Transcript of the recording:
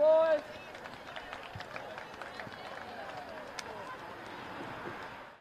boys.